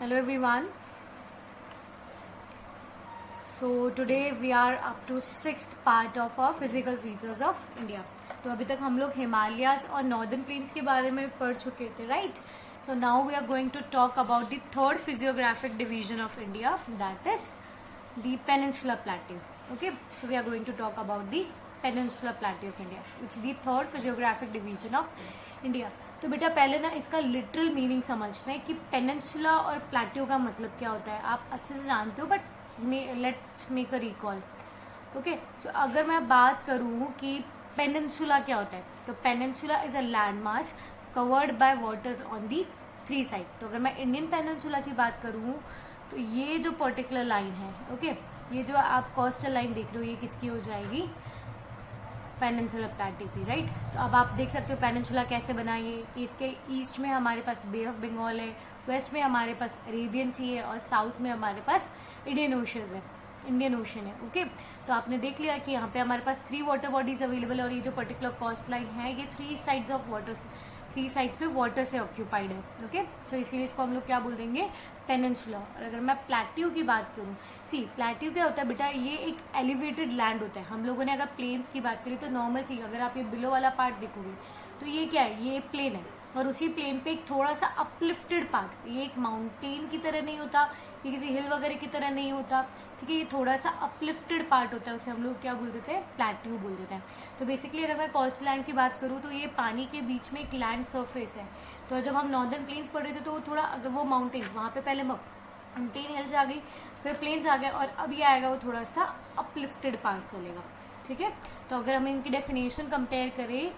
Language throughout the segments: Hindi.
Hello everyone so today we are up to six part of our physical features of India तो अभी तक हम लोग हिमालयस और नॉर्दर्न प्लेन्स के बारे में पढ़ चुके थे right so now we are going to talk about the third physiographic division of India that is the peninsular plateau okay so we are going to talk about the peninsular plateau of India it's the third physiographic division of India तो बेटा, पहले ना इसका लिटरल मीनिंग समझते हैं कि पेनिनसुला और प्लेट्यू का मतलब क्या होता है। आप अच्छे से जानते हो but let's make a recall okay so अगर मैं बात करूँ कि पेनिनसुला क्या होता है तो peninsula is a land mass covered by waters on the three side तो अगर मैं इंडियन पेनिनसुला की बात करूँ तो ये जो पर्टिकुलर लाइन है ओके okay? ये जो आप कॉस्टल लाइन देख रहे हो, ये किसकी हो जाएगी? पेनिनसुला प्लेटी थी राइट तो अब आप देख सकते हो पेनसुला कैसे बनाइए इसके ईस्ट में हमारे पास बे ऑफ़ बंगाल है वेस्ट में हमारे पास अरेबियन सी है और साउथ में हमारे पास इंडियन ओशन है इंडियन ओशन है ओके तो आपने देख लिया कि यहाँ पे हमारे पास थ्री वाटर बॉडीज अवेलेबल है और ये जो पर्टिकुलर कॉस्ट लाइन है, ये three sides of water three sides पे वाटर से ऑक्यूपाइड है ओके सो इसीलिए इसको हम लोग क्या बोल देंगे? पेनन्सुला और अगर मैं प्लेट्यू की बात करूँ सी प्लेट्यू क्या होता है बेटा? ये एक एलिवेटेड लैंड होता है। हम लोगों ने अगर प्लेन्स की बात करी तो नॉर्मल सी, अगर आप ये बिलो वाला पार्ट देखोगे तो ये क्या है? ये प्लेन है। और उसी प्लेन पे एक थोड़ा सा अपलिफ्टेड पार्ट ये एक माउंटेन की तरह नहीं होता, ये किसी हिल वगैरह की तरह नहीं होता, ठीक है, ये थोड़ा सा अपलिफ्टेड पार्ट होता है, उसे हम लोग क्या बोल देते हैं प्लेट्यू बोल देते हैं। तो बेसिकली अगर मैं कोस्ट लैंड की बात करूँ तो ये पानी के बीच में एक लैंड सर्फेस है। तो जब हम नॉर्दर्न प्लेन्स पढ़ रहे थे तो वो थोड़ा, अगर वो माउंटेन वहाँ पे पहले माउंटेन हिल्स आ गई, फिर प्लेन्स आ गए, और अब ये आएगा वो थोड़ा सा अपलिफ्टेड पार्ट चलेगा। ठीक है? तो अगर हम इनकी डेफिनेशन कंपेयर करें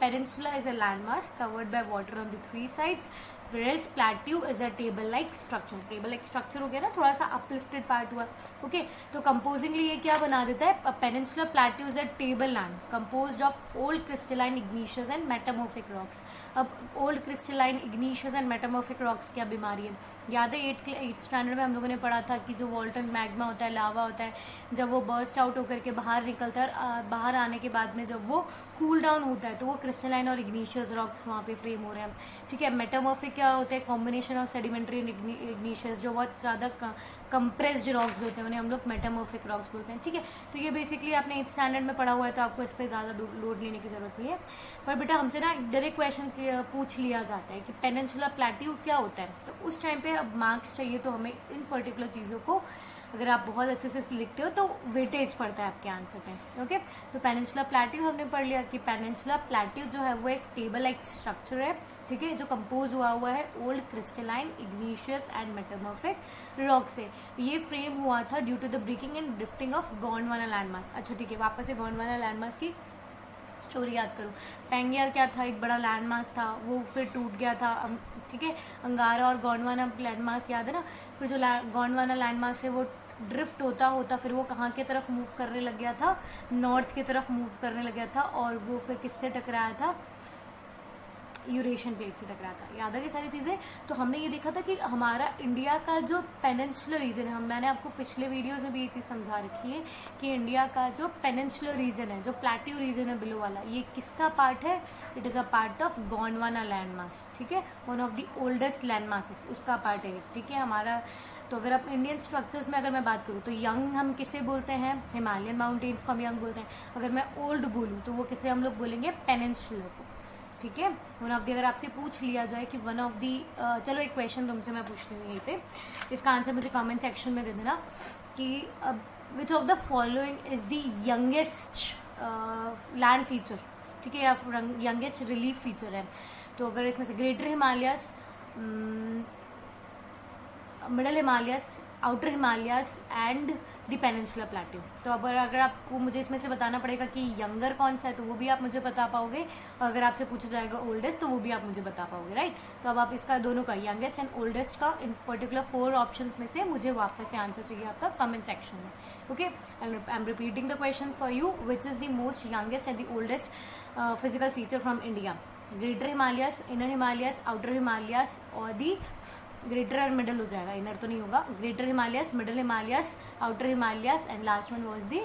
peninsula is a land marks covered by water on the three sides whereas plateau is a table like structure. Table like structure हो गया ना, थोड़ा सा uplifted part हुआ। Okay okay? तो कंपोजिंगली ये क्या बना देता है? Peninsular plateau is a table land composed of old crystalline igneous and metamorphic rocks अब old crystalline igneous and metamorphic rocks क्या बीमारी है? याद है एट एट स्टैंडर्ड में हम लोगों ने पढ़ा था कि जो वॉल्टन मैग्मा होता है लावा होता है, जब वो बर्स्ट आउट होकर के बाहर निकलता है और बाहर आने के बाद में जब वो कूल डाउन होता है तो वो क्रिस्टलाइन और इग्निशियस रॉक्स वहाँ पे फ्रेम हो रहे हैं। ठीक है मेटामोफिक क्या होता है? कॉम्बिनेशन ऑफ़ सेडिमेंट्री इग्निशियस जो बहुत ज़्यादा कंप्रेस्ड रॉक्स होते हैं, उन्हें हम लोग मेटामोफिक रॉक्स बोलते हैं। ठीक है तो ये बेसिकली आपने एट स्टैंडर्ड में पढ़ा हुआ है तो आपको इस पर ज़्यादा लोड लेने की ज़रूरत नहीं है। पर बेटा हमसे ना डायरेक्ट क्वेश्चन पूछ लिया जाता है कि पेनेंसुला प्लेट्यू क्या होता है? तो उस टाइम पर अब मार्क्स चाहिए तो हमें इन पर्टिकुलर चीज़ों को अगर आप बहुत अच्छे से लिखते हो तो वेटेज पड़ता है आपके आंसर पे ओके तो पेनिनसुला प्लेट्यू हमने पढ़ लिया कि पेनिनसुला प्लेट्यू जो है वो एक टेबल लाइक स्ट्रक्चर है, ठीक है? जो कंपोज हुआ हुआ है old crystalline igneous and metamorphic rock से। ये फ्रेम हुआ था due to the breaking and drifting of Gondwana landmark अच्छा ठीक है, वापस से गॉन्डवाना लैंडमार्क की स्टोरी याद करो। पेंगियर क्या था? एक बड़ा लैंडमार्क था। वो फिर टूट गया था। ठीक है? अंगारा और गौंडवाना लैंडमार्क याद है ना? फिर जो गौंडवाना लैंडमार्क है, वो ड्रिफ्ट होता होता फिर वो कहाँ की तरफ़ मूव करने लग गया था? नॉर्थ की तरफ़ मूव करने लग गया था और वो फिर किससे टकराया था? यूरेशियन प्लेट से टकरा था। याद है सारी चीज़ें? तो हमने ये देखा था कि हमारा इंडिया का जो पेनेंसुलर रीजन है, हम, मैंने आपको पिछले वीडियोज़ में भी ये चीज़ समझा रखी है कि इंडिया का जो पेनेंसुलर रीजन है, जो प्लेट्यू रीजन है बिलो वाला, ये किसका पार्ट है? It is a part of Gondwana land mass ठीक है? One of the oldest land masses उसका पार्ट है, ठीक है? हमारा तो अगर आप इंडियन स्ट्रक्चर्स में अगर मैं बात करूँ तो यंग हम किसे बोलते हैं? हिमालयन माउंटेन्स को हम यंग बोलते हैं। अगर मैं ओल्ड बोलूँ तो वो किसे हम लोग बोलेंगे? पेनेंसुलर को। ठीक है? वन ऑफ़ दी अगर आपसे पूछ लिया जाए कि वन ऑफ़ दी चलो एक क्वेश्चन तुमसे मैं पूछती हूँ यहीं पे। इसका आंसर मुझे कमेंट सेक्शन में दे देना कि which of the following is the youngest land feature ठीक है, या यंगेस्ट रिलीफ फीचर है? तो अगर इसमें से greater Himalayas middle Himalayas outer Himalayas and the peninsula plateau तो अब अगर आपको मुझे इसमें से बताना पड़ेगा कि यंगर कौन सा है तो वो भी आप मुझे बता पाओगे। और अगर आपसे पूछा जाएगा ओल्डेस्ट तो वो भी आप मुझे बता पाओगे राइट तो अब आप इसका दोनों का यंगेस्ट एंड ओल्डेस्ट का, इन पर्टिकुलर फोर ऑप्शन में से मुझे वापस से आंसर चाहिए आपका कमेंट सेक्शन में okay I am repeating the question for you which is the most youngest and the oldest physical feature from India greater Himalayas inner Himalayas outer Himalayas और दी ग्रेटर और मिडल हो जाएगा, इनर तो नहीं होगा। Greater Himalayas, middle Himalayas, outer Himalayas and last one was the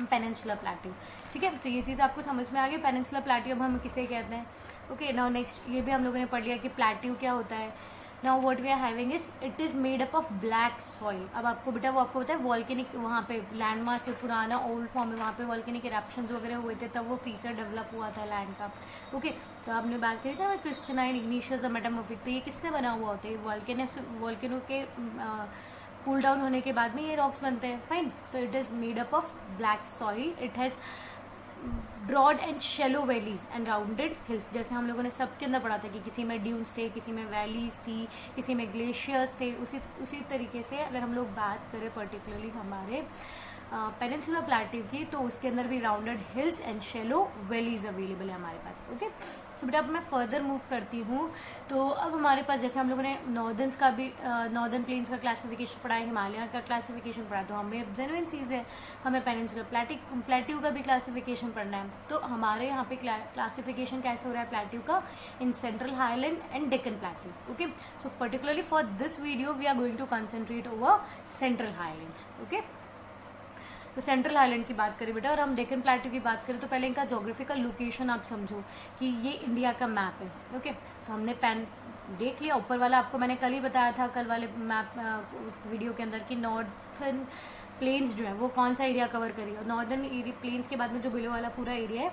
peninsular plateau ठीक है? तो ये चीज़ आपको समझ में आ गई। पेनेंसुलर प्लाट्यू अब हम किसे कहते हैं? ओके नाउ नेक्स्ट ये भी हम लोगों ने पढ़ लिया कि प्लेट्यू क्या होता है। Now what we are having is it is made up of black soil अब आपको बेटा वो आपको पता है वॉल्केनिक वहाँ पे लैंड मास से पुराना ओल्ड फॉर्म है, वहाँ पे वॉल्केनिक इरेप्शन वगैरह हुए थे, तब वो फीचर डेवलप हुआ था लैंड का। ओके तो आपने बात करी था क्रिस्टनाइन इग्निशियस मेटामोफिक तो ये किससे बना हुआ होता है? वॉल्केनो वॉल्केनो के कूल डाउन होने के बाद में ये रॉक्स बनते हैं। फाइन तो it is made up of black soil it has broad and shallow valleys and rounded hills, जैसे हम लोगों ने सबके अंदर पढ़ा था कि किसी में ड्यून्स थे, किसी में वैलीज थी, किसी में ग्लेशियर्स थे, उसी उसी तरीके से अगर हम लोग बात करें पर्टिकुलरली हमारे पेनिनसुलर प्लेट्यू की तो उसके अंदर भी rounded hills and shallow valleys available है हमारे पास ओके सो बेटा, अब मैं फर्दर मूव करती हूँ। तो अब हमारे पास, जैसे हम लोगों ने नॉर्दर्न का भी नॉर्दर्न प्लेन्स का क्लासिफिकेशन पढ़ा है हिमालय का क्लासिफिकेशन पढ़ा तो हमें अब जेनुइन चीज़ है। हमें पेनिनसुलर प्लेटिक प्लेट्यू का भी क्लासिफिकेशन पढ़ना है। तो हमारे यहाँ पे क्लासिफिकेशन कैसे हो रहा है? प्लेट्यू का in central highland and Deccan plateau okay so particularly for this video we are going to concentrate over central highlands okay तो सेंट्रल आइलैंड की बात करें बेटा, और हम डेकन प्लेटू की बात करें तो पहले इनका जोग्राफिकल लोकेशन आप समझो कि ये इंडिया का मैप है ओके तो हमने पेन देख लिया, ऊपर वाला आपको मैंने कल ही बताया था, कल वाले मैप उस वीडियो के अंदर कि नॉर्थन प्लेन्स जो है, वो कौन सा एरिया कवर करी और नॉर्दर्न प्लेन्स के बाद में जो बिलो वाला पूरा एरिया है,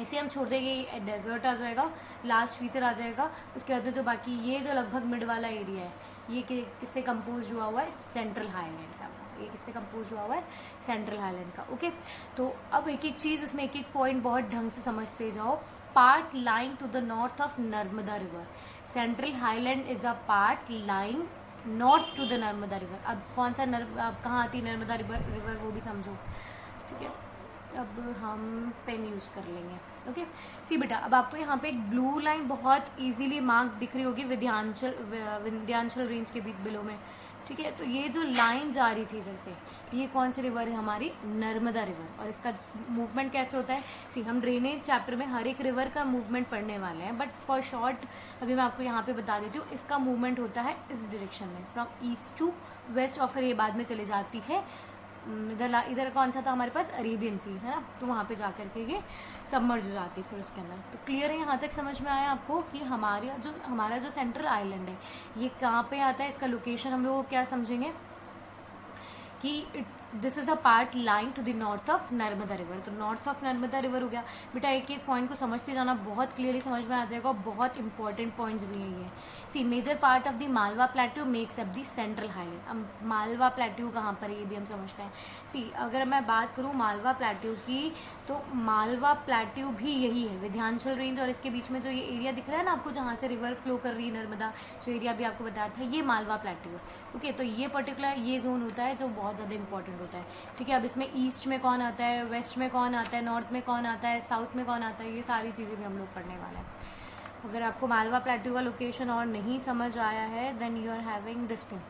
इसे हम छोड़ देंगे डेजर्ट आ जाएगा लास्ट फीचर आ जाएगा। उसके बाद में जो बाकी, ये जो लगभग मिड वाला एरिया है, ये किससे कंपोज हुआ हुआ है? सेंट्रल हाईलैंड ये किससे कंपोज हुआ हुआ है सेंट्रल हाईलैंड का ओके तो अब एक एक चीज़ इसमें एक एक पॉइंट बहुत ढंग से समझते जाओ। Part line to the north of Narmada river central highland is a part line north to the Narmada river अब कौन सा नर अब कहाँ आती है नर्मदा रिवर रिवर वो भी समझो। ठीक है? अब हम पेन यूज़ कर लेंगे ओके सी बेटा, अब आपको यहाँ पे एक ब्लू लाइन बहुत इजीली मार्क दिख रही होगी विद्यांचल विद्यांचल रेंज के बीच बिलो में। ठीक है? तो ये जो लाइन जा रही थी इधर से, ये कौन सी रिवर है? हमारी नर्मदा रिवर और इसका मूवमेंट कैसे होता है? सी हम ड्रेनेज चैप्टर में हर एक रिवर का मूवमेंट पढ़ने वाले हैं बट फॉर शॉर्ट अभी मैं आपको यहाँ पे बता देती हूँ, इसका मूवमेंट होता है इस डायरेक्शन में फ्रॉम ईस्ट टू वेस्ट और फिर ये बाद में चले जाती है इधर इधर कौन सा था हमारे पास? अरेबियन सी, है ना? तो वहाँ पे जा कर के ये सबमर्ज हो जाती है फिर उसके अंदर। तो क्लियर है? यहाँ तक समझ में आया आपको कि हमारे जो हमारा जो सेंट्रल आइलैंड है, ये कहाँ पे आता है? इसका लोकेशन हम लोग क्या समझेंगे? कि this is the part line to the north of Narmada river तो नॉर्थ ऑफ़ नर्मदा रिवर हो गया। बेटा, एक एक पॉइंट को समझते जाना बहुत क्लियरली समझ में आ जाएगा और बहुत इंपॉर्टेंट पॉइंट्स भी हैं ये। See major part of the Malwa plateau makes up the central highland अब मालवा प्लेट्यू कहाँ पर है, ये भी हम समझते हैं। सी अगर मैं बात करूँ मालवा प्लेट्यू की तो मालवा प्लेट्यू भी यही है विध्यांचल रेंज और इसके बीच में जो ये एरिया दिख रहा है ना आपको, जहाँ से रिवर फ्लो कर रही है नर्मदा जो एरिया भी आपको बताया था, ये मालवा प्लेट्यू है। ओके तो ये पर्टिकुलर ये जोन होता है जो बहुत ज़्यादा इंपॉर्टेंट होता है। ठीक है, अब इसमें ईस्ट में कौन आता है, वेस्ट में कौन आता है, नॉर्थ में कौन आता है, साउथ में कौन आता है, ये सारी चीज़ें भी हम लोग पढ़ने वाले हैं। अगर आपको मालवा प्लेट्यू का लोकेशन और नहीं समझ आया है then you are having this thing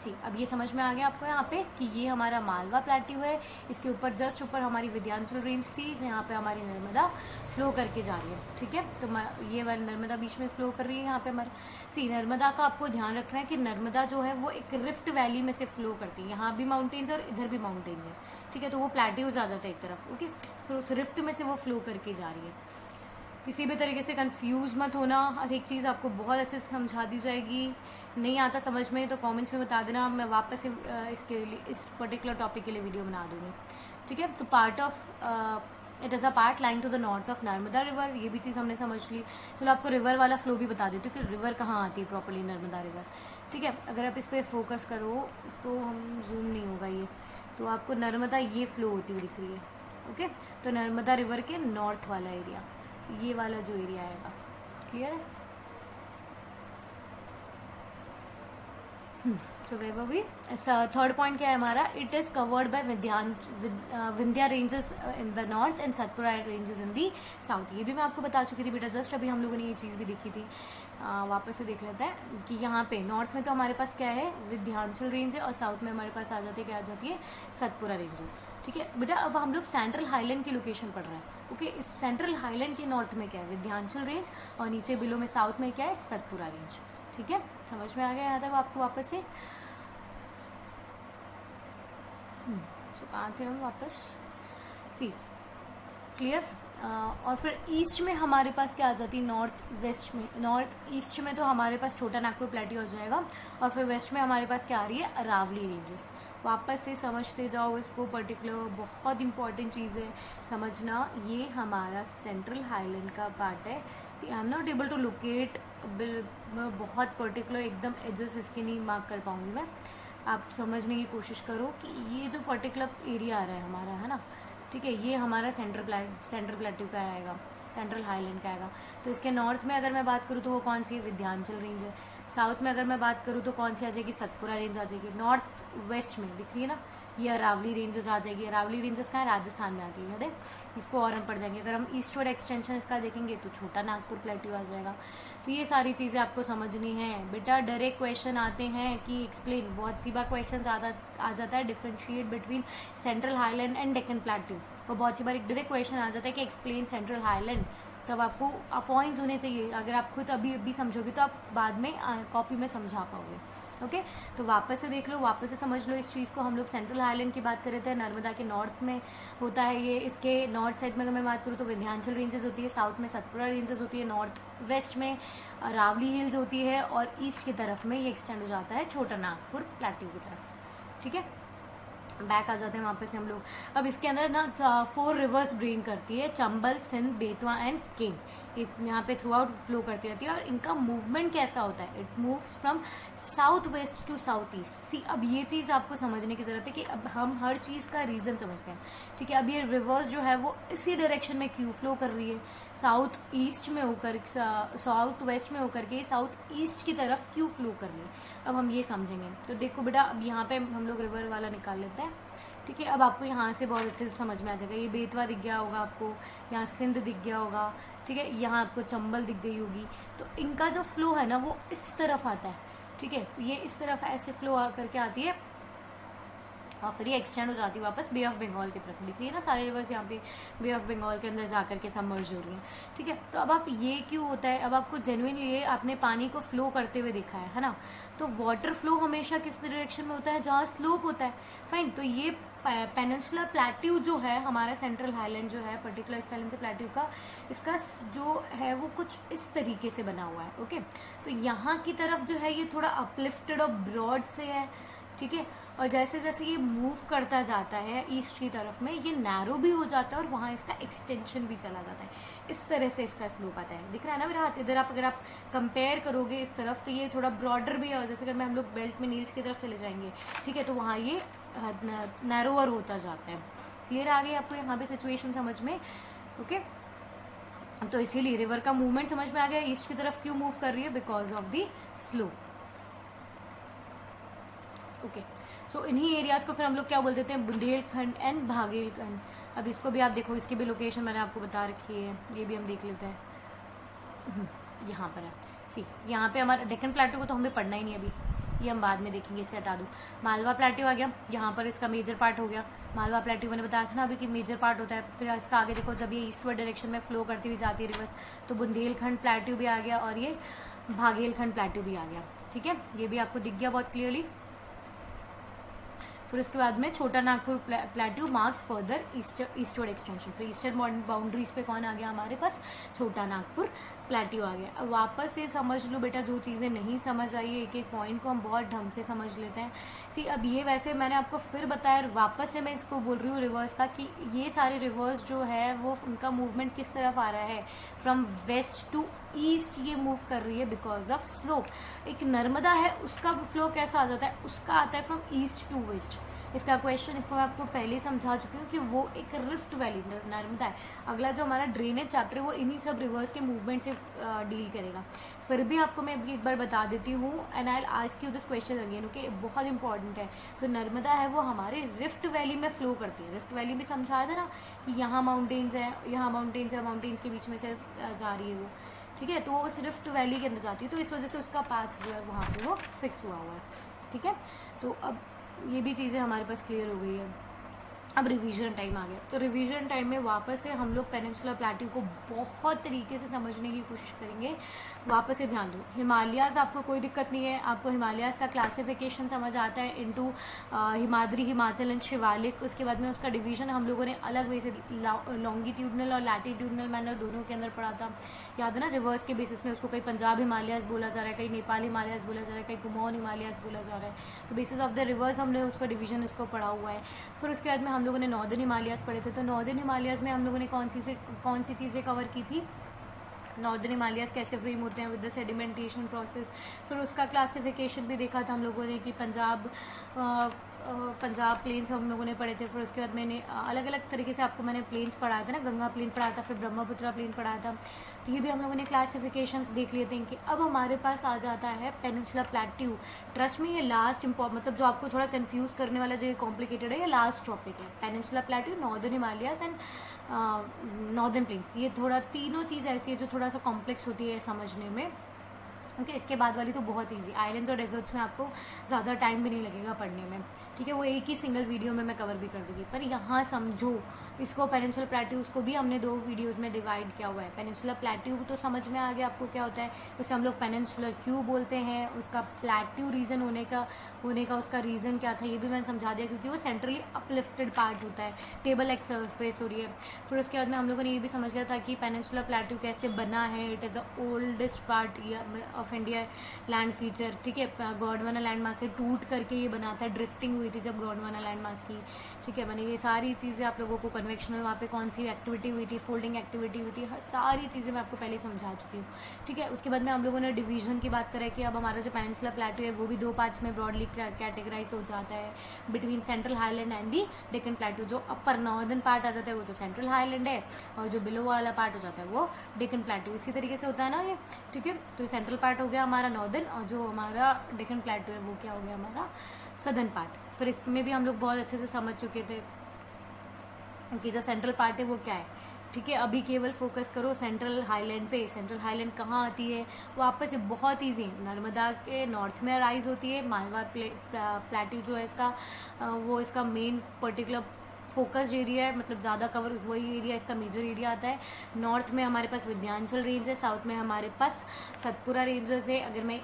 जी, अब ये समझ में आ गया आपको यहाँ पे कि ये हमारा मालवा प्लेट्यू है। इसके ऊपर जस्ट ऊपर हमारी विद्यांचल रेंज थी, जहाँ पे हमारी नर्मदा फ्लो करके जा रही है, ठीक है? तो मैं, ये वाली नर्मदा बीच में फ्लो कर रही है यहाँ पे हमारे। सी नर्मदा का आपको ध्यान रखना है कि नर्मदा जो है वो एक रिफ्ट वैली में से फ्लो करती है। यहाँ भी माउंटेन्स और इधर भी माउंटेन्स है, ठीक है? तो वो प्लेट्यूज आ जाता है एक तरफ़ ओके फिर उस रिफ्ट में से वो फ्लो करके जा रही है। किसी भी तरीके से कंफ्यूज मत होना। हर एक चीज़ आपको बहुत अच्छे से समझा दी जाएगी। नहीं आता समझ में तो कमेंट्स में बता देना। मैं वापस इसके लिए, इस पर्टिकुलर टॉपिक के लिए वीडियो बना दूँगी, ठीक है? तो part of it is a part line to the north of Narmada river ये भी चीज़ हमने समझ ली। चलो आपको रिवर वाला फ्लो भी बता देती हूँ कि रिवर कहाँ आती है प्रॉपरली नर्मदा रिवर ठीक है? अगर आप इस पर फोकस करो, इसको हम जूम नहीं होगा ये। तो आपको नर्मदा ये फ्लो होती हुई दिख रही है। ओके तो नर्मदा रिवर के नॉर्थ वाला एरिया ये वाला जो एरिया आएगा। क्लियर है? सो वैभवी थर्ड पॉइंट क्या है हमारा? It is covered by Vindhyan Vindhya ranges in the north and Satpura ranges in the south ये भी मैं आपको बता चुकी थी बेटा जस्ट अभी हम लोगों ने ये चीज़ भी देखी थी। Uh, वापस से देख लेते हैं कि यहाँ पे नॉर्थ में तो हमारे पास क्या है? विध्यांचल रेंज है और साउथ में हमारे पास आ जाती है क्या आ जाती है? सतपुरा रेंजेस ठीक है? बेटा अब हम लोग सेंट्रल हाईलैंड की लोकेशन पढ़ रहे हैं। ओके इस सेंट्रल हाईलैंड के नॉर्थ में क्या है? विध्यांचल रेंज और नीचे बिलो में साउथ में क्या है? सतपुरा रेंज ठीक है? समझ में आ गया यहाँ तक आपको वापस से? तो कहाँ थे हम वापस? सी क्लियर और फिर ईस्ट में हमारे पास क्या आ जाती? है नॉर्थ वेस्ट में। नॉर्थ ईस्ट में तो हमारे पास छोटा नागपुर प्लेटियो हो जाएगा। और फिर वेस्ट में हमारे पास क्या आ रही है? अरावली रेंजेस वापस से समझते जाओ इसको पर्टिकुलर बहुत इंपॉर्टेंट चीज़ है। समझना, ये हमारा सेंट्रल हाईलैंड का पार्ट है। See I am not able to locate बहुत पर्टिकुलर एकदम एजेस इसके नहीं मार्क कर पाऊँगी मैं। आप समझने की कोशिश करो कि ये जो पर्टिकुलर एरिया आ रहा है हमारा, है ना? ठीक है, ये हमारा सेंट्रल प्लेट सेंट्रल प्लेट्यू का आएगा सेंट्रल हाईलैंड का आएगा। तो इसके नॉर्थ में अगर मैं बात करूँ तो वो कौन सी विध्यांचल रेंज है। साउथ में अगर मैं बात करूँ तो कौन सी आ जाएगी? सतपुरा रेंज आ जाएगी। नॉर्थ वेस्ट में दिख रही है ना? ये अरावली रेंजेस आ जाएगी अरावली रेंजेस कहाँ, राजस्थान में आती है इसको और हम पढ़ जाएँगे। अगर हम ईस्टवर्ड एक्सटेंशन इसका देखेंगे तो छोटा नागपुर प्लेट्यू आ जाएगा। तो ये सारी चीज़ें आपको समझनी है। बेटा डायरेक्ट क्वेश्चन आते हैं कि एक्सप्लेन बहुत सी बार क्वेश्चन आता आ जाता है differentiate between central highland and Deccan plateau और बहुत सी बार एक डायरेक्ट क्वेश्चन आ जाता है कि एक्सप्लेन सेंट्रल हाईलैंड तब आपको पॉइंट्स होने चाहिए। अगर आप खुद अभी अभी समझोगे तो आप बाद में कॉपी में समझा पाओगे। ओके तो वापस से देख लो, वापस से समझ लो इस चीज़ को। हम लोग सेंट्रल आइलैंड की बात कर रहे थे, नर्मदा के नॉर्थ में होता है ये। इसके नॉर्थ साइड में अगर मैं बात करूँ तो विंध्यांचल रेंजेस होती है साउथ में सतपुरा रेंजेस होती है नॉर्थ वेस्ट में रावली हिल्स होती है और ईस्ट की तरफ़ में ये एक्सटेंड हो जाता है छोटा नागपुर प्लेट्यू की तरफ़। ठीक है? बैक आ जाते हैं वहाँ पे से हम लोग। अब इसके अंदर ना फोर रिवर्स ड्रेन करती है, चंबल, सिंध, बेतवा एंड किंग यहाँ पे थ्रू आउट फ्लो करती रहती है और इनका मूवमेंट कैसा होता है? It moves from south west to south east see अब ये चीज़ आपको समझने की ज़रूरत है कि अब हम हर चीज़ का रीज़न समझते हैं। ठीक है, अब ये रिवर्स जो है, वो इसी डायरेक्शन में क्यों फ्लो कर रही है? साउथ ईस्ट में होकर साउथ वेस्ट में होकर के साउथ ईस्ट की तरफ़ क्यों फ्लो कर रही है? अब हम ये समझेंगे। तो देखो बेटा, अब यहाँ पे हम लोग रिवर वाला निकाल लेते हैं। ठीक है, अब आपको यहाँ से बहुत अच्छे से समझ में आ जाएगा। ये बेतवा दिख गया होगा आपको, यहाँ सिंध दिख गया होगा। ठीक है, यहाँ आपको चंबल दिख गई होगी। तो इनका जो फ्लो है ना, वो इस तरफ़ आता है। ठीक है, ये इस तरफ़ ऐसे फ्लो आ करके आती है। और फिर ये एक्सटेंड हो जाती है वापस बे ऑफ़ बंगाल की तरफ़। दिख रही है ना, सारे रिवर्स यहाँ पे बे ऑफ़ बंगाल के अंदर जा करके सबमर्ज हो रही हैं। ठीक है तो अब आप ये क्यों होता है? अब आपको जेनुइनली आपने पानी को फ्लो करते हुए देखा है है ना? तो वाटर फ्लो हमेशा किस डायरेक्शन में होता है? जहाँ स्लोप होता है। फाइन तो ये पेनसुलर प्लेट्यू जो है, हमारा सेंट्रल हाईलैंड जो है पर्टिकुलर पेनसुलर प्लेट्यू का, इसका जो है वो कुछ इस तरीके से बना हुआ है ओके तो यहाँ की तरफ़ जो है, ये थोड़ा अपलिफ्टेड और ब्रॉड से है। ठीक है? और जैसे जैसे ये मूव करता जाता है ईस्ट की तरफ़ में, ये नैरो भी हो जाता है और वहाँ इसका एक्सटेंशन भी चला जाता है। इस तरह से इसका स्लोप आता है। दिख रहा है ना मेरा हाथ? इधर आप अगर आप कंपेयर करोगे इस तरफ़ तो ये थोड़ा ब्रॉडर भी है जैसे अगर मैं हम लोग बेल्ट में नील्स की तरफ़ चले जाएँगे, ठीक है? तो वहाँ ये नैरोअर होता जाता है। क्लियर आ गई आपको यहाँ पे सिचुएशन समझ में? ओके तो इसीलिए रिवर का मूवमेंट समझ में आ गया। ईस्ट की तरफ़ क्यों मूव कर रही है? Because of the slow okay so इन्हीं एरियाज़ को फिर हम लोग क्या बोल देते हैं? बुंदेलखंड एंड भागेलखंड। अब इसको भी आप देखो इसकी भी लोकेशन मैंने आपको बता रखी है। ये भी हम देख लेते हैं। हम्म, यहाँ पर है। सी यहाँ पे हमारा डेक्कन प्लेटो को तो हमें पढ़ना ही नहीं अभी। ये हम बाद में देखेंगे इसे हटा दूँ। मालवा प्लेट्यू आ गया। यहाँ पर इसका मेजर पार्ट हो गया। मालवा प्लेट्यू मैंने बताया था ना अभी कि मेजर पार्ट होता है। फिर इसका आगे देखो जब ये ईस्टवर्ड डायरेक्शन में फ्लो करती हुई जाती है रिवर्स तो बुंदेलखंड प्लेट्यू भी आ गया और ये भागेलखंड प्लेट्यू भी आ गया। ठीक है? ये भी आपको दिख गया बहुत क्लियरली फिर उसके बाद में Chota Nagpur plateau marks further eastern eastward extension फिर ईस्टर्न बाउंड्रीज पे कौन आ गया हमारे पास? छोटा नागपुर। प्लेट्यू आ गया। अब वापस से समझ लो बेटा, जो चीज़ें नहीं समझ आई है एक एक पॉइंट को हम बहुत ढंग से समझ लेते हैं। सी अब ये वैसे मैंने आपको फिर बताया वापस से मैं इसको बोल रही हूँ रिवर्स का, कि ये सारे रिवर्स जो है, वो उनका मूवमेंट किस तरफ़ आ रहा है? फ्रॉम वेस्ट टू ईस्ट ये मूव कर रही है बिकॉज़ ऑफ़ स्लोप एक नर्मदा है, उसका फ्लो कैसा आ जाता है? उसका आता है फ्रॉम ईस्ट टू वेस्ट इसका क्वेश्चन इसको मैं आपको पहले समझा चुकी हूँ कि वो एक रिफ्ट वैली नर्मदा है। अगला जो हमारा ड्रेनेज चैप्टर है, वो इन्हीं सब रिवर्स के मूवमेंट से डील करेगा। फिर भी आपको मैं एक बार बता देती हूँ एंड आई आज की दिस क्वेश्चन अगेन ओके बहुत इंपॉर्टेंट है। जो नर्मदा है, वो हमारे रिफ्ट वैली में फ्लो करती है। रिफ्ट वैली भी समझाया था ना कि यहाँ माउंटेन्स है, यहाँ माउंटेन्स है माउंटेन्स के बीच में से जा रही है वो। ठीक है? तो वो उस रिफ्ट वैली के अंदर जाती है तो इस वजह से उसका पाथ जो है, वहाँ पे वो फिक्स हुआ हुआ है। ठीक है? तो अब ये भी चीज़ें हमारे पास क्लियर हो गई है। अब रिवीजन टाइम आ गया। तो रिवीजन टाइम में वापस से हम लोग पेनिनसुलर प्लेट्यू को बहुत तरीके से समझने की कोशिश करेंगे। वापस से ध्यान दो। हिमालयाज आपको कोई दिक्कत नहीं है। आपको हिमालयाज का क्लासिफिकेशन समझ आता है इनटू हिमाद्री, हिमाचल एंड शिवालिक। उसके बाद में उसका डिवीज़न हम लोगों ने अलग वे से लॉन्गिट्यूडनल और लैटिट्यूडनल मैनर दोनों के अंदर पढ़ा था। याद है ना रिवर्स के बेसिस में उसको कहीं पंजाब हिमालयाज बोला जा रहा है, कहीं नेपाल हिमालयाज बोला जा रहा है, कहीं कुमौन हिमालयाज बोला जा रहा है। तो बेसिस ऑफ़ द रिवर्स हमने उसका डिवीज़न उसको पढ़ा हुआ है। फिर उसके बाद में हम लोगों ने नॉर्दर्न हिमालयाज पढ़े थे तो नॉर्दर्न हिमालयाज में हम लोगों ने कौन सी से, कौन सी चीज़ें कवर की थी? नॉर्दर्न हिमालयाज कैसे फ्रेम होते हैं विद द सेडिमेंटेशन प्रोसेस फिर उसका क्लासिफिकेशन भी देखा था हम लोगों ने कि पंजाब पंजाब प्लेन्स हम लोगों ने पढ़े थे, फिर उसके बाद मैंने अलग अलग तरीके से आपको मैंने प्लेन्स पढ़ाया था ना, गंगा प्लेन पढ़ाया था, फिर ब्रह्मपुत्रा प्लेन पढ़ाया था। तो ये भी हम लोगों ने क्लासिफिकेशंस देख लिए थे कि अब हमारे पास आ जाता है पेनिनसुला प्लेट्यू ट्रस्ट में ये लास्ट मतलब जो आपको थोड़ा कन्फ्यूज़ करने वाला, जो ये कॉम्प्लिकेटेड है, ये लास्ट टॉपिक है. Peninsula plateau northern Himalayas and northern plains ये थोड़ा तीनों चीज़ ऐसी है जो थोड़ा सा कॉम्प्लेक्स होती है समझने में. ओके इसके बाद वाली तो बहुत ईजी आइलैंड्स और डेजर्ट्स में आपको ज़्यादा टाइम भी नहीं लगेगा पढ़ने में। ठीक है, वो एक ही सिंगल वीडियो में मैं कवर भी कर दूँगी। पर यहाँ समझो, इसको पेनिनसुलर प्लेट्यू को भी हमने दो वीडियोस में डिवाइड किया हुआ है। पेनिनसुलर प्लेट्यू तो समझ में आ गया आपको क्या होता है। उसे हम लोग पेनिनसुलर क्यों बोलते हैं। उसका प्लेट्यू रीज़न होने का होने का उसका रीज़न क्या था, ये भी मैंने समझा दिया, क्योंकि वो सेंट्रली अपलिफ्टेड पार्ट होता है। टेबल एक सरफेस हो रही है। फिर उसके बाद में हम लोगों ने ये भी समझ लिया था कि पेनिनसुलर प्लेट्यू कैसे बना है। It is the oldest part of India land feature ठीक है? गॉडवाना लैंड मास से टूट करके ये बना था ड्रिफ्टिंग हुई थी जब गॉडवाना लैंड मास की, ठीक है? मैंने ये सारी चीज़ें आप लोगों को कन्वेक्शनल वहाँ पे कौन सी एक्टिविटी हुई थी फोल्डिंग एक्टिविटी हुई थी सारी चीज़ें मैं आपको पहले समझा चुकी हूँ, ठीक है? उसके बाद में हम लोगों ने डिवीज़न की बात करें कि अब हमारा जो पेनिनसुला प्लेटू है, वो भी दो पार्ट्स में ब्रॉडली कैटेगराइज हो जाता है between central highland and the Deccan plateau जो अपर नॉर्दर्न पार्ट आ जाता है, वो तो सेंट्रल हाईलैंड है, और जो बिलो वाला पार्ट हो जाता है, वो डेकन प्लेटू इसी तरीके से होता है ना ये, ठीक है? तो सेंट्रल पार्ट हो गया हमारा नॉर्दर्न और जो हमारा डेकन प्लेटू है वो क्या हो गया हमारा सदर्न पार्ट फिर इसमें भी हम लोग बहुत अच्छे से समझ चुके थे कि जो सेंट्रल पार्ट है वो क्या है। ठीक है अभी केवल फोकस करो सेंट्रल हाईलैंड पे। सेंट्रल हाईलैंड कहाँ आती है? वो आपस में बहुत ईजी नर्मदा के नॉर्थ में राइज होती है मालवा प्ले, प्लेट्यू जो है इसका वो इसका मेन पर्टिकुलर फोकस्ड एरिया है मतलब ज़्यादा कवर वही एरिया इसका मेजर एरिया आता है। नॉर्थ में हमारे पास विद्यांचल रेंज है साउथ में हमारे पास सतपुरा रेंजेस है। अगर मैं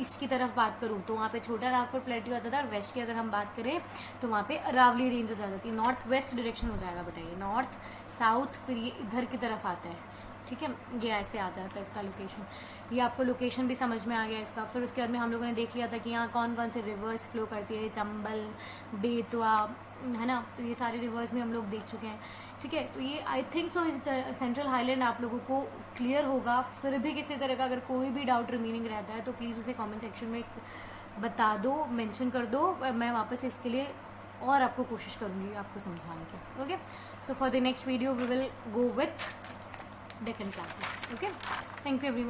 ईस्ट की तरफ़ बात करूँ तो वहाँ पे छोटा नागपुर प्लेट्यू आ जाता है और वेस्ट की अगर हम बात करें तो वहाँ पे अरावली रेंजेस आ जाती है। नॉर्थ वेस्ट डायरेक्शन हो जाएगा, बताइए। नॉर्थ साउथ फिर ये इधर की तरफ़ आता है। ठीक है? ये ऐसे आ जाता है इसका लोकेशन ये आपको लोकेशन भी समझ में आ गया इसका। फिर उसके बाद में हम लोगों ने देख लिया था कि यहाँ कौन कौन से रिवर्स फ्लो करती है चंबल बेतवा है ना? तो ये सारे रिवर्स भी हम लोग देख चुके हैं। ठीक है? तो ये I think so central highland आप लोगों को क्लियर होगा। फिर भी किसी तरह का अगर कोई भी डाउट रिमीनिंग रहता है तो प्लीज़ उसे कमेंट सेक्शन में बता दो मेंशन कर दो। मैं वापस इसके लिए और आपको कोशिश करूँगी आपको समझाने की। Okay so for the next video we will go with Deccan class okay thank you every